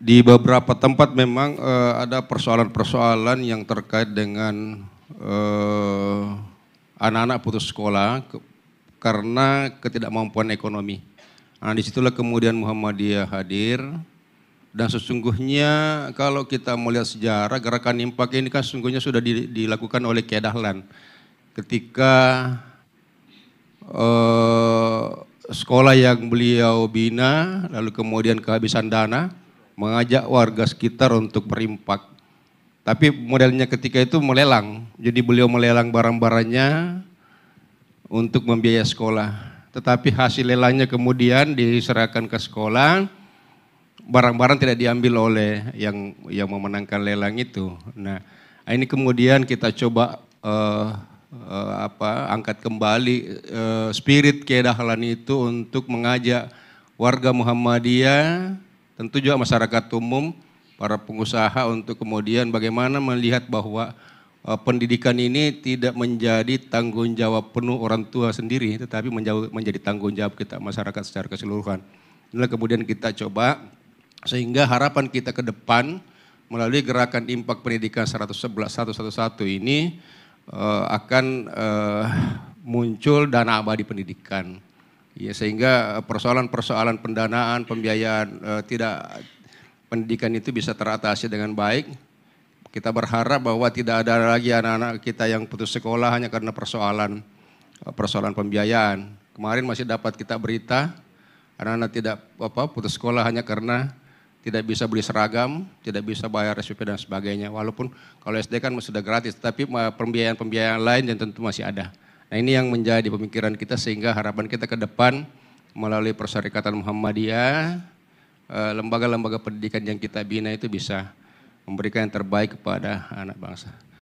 di beberapa tempat memang uh, ada persoalan-persoalan yang terkait dengan anak-anak uh, putus sekolah ke, karena ketidakmampuan ekonomi. Nah, di situlah kemudian Muhammadiyah hadir dan sesungguhnya kalau kita melihat sejarah gerakan impak ini kan sesungguhnya sudah dilakukan oleh Kedahlan ketika uh, sekolah yang beliau bina, lalu kemudian kehabisan dana, mengajak warga sekitar untuk berimpak. Tapi modelnya ketika itu melelang, jadi beliau melelang barang-barangnya untuk membiayai sekolah. Tetapi hasil lelangnya kemudian diserahkan ke sekolah, barang-barang tidak diambil oleh yang yang memenangkan lelang itu. Nah, ini kemudian kita coba uh, uh, apa angkat kembali uh, spirit kedahlan itu untuk mengajak warga Muhammadiyah, tentu juga masyarakat umum, para pengusaha untuk kemudian bagaimana melihat bahwa uh, pendidikan ini tidak menjadi tanggung jawab penuh orang tua sendiri, tetapi menjadi tanggung jawab kita masyarakat secara keseluruhan. Inilah kemudian kita coba sehingga harapan kita ke depan melalui gerakan impak pendidikan 111 111 ini uh, akan uh, muncul dana abadi pendidikan. Ya, sehingga persoalan-persoalan pendanaan, pembiayaan uh, tidak pendidikan itu bisa teratasi dengan baik. Kita berharap bahwa tidak ada lagi anak-anak kita yang putus sekolah hanya karena persoalan persoalan pembiayaan. Kemarin masih dapat kita berita anak-anak tidak apa putus sekolah hanya karena tidak bisa beli seragam, tidak bisa bayar SPP dan sebagainya. Walaupun kalau SD kan sudah gratis, tapi pembiayaan-pembiayaan lain yang tentu masih ada. Nah ini yang menjadi pemikiran kita sehingga harapan kita ke depan melalui Persyarikatan Muhammadiyah, eh, lembaga-lembaga pendidikan yang kita bina itu bisa memberikan yang terbaik kepada anak bangsa.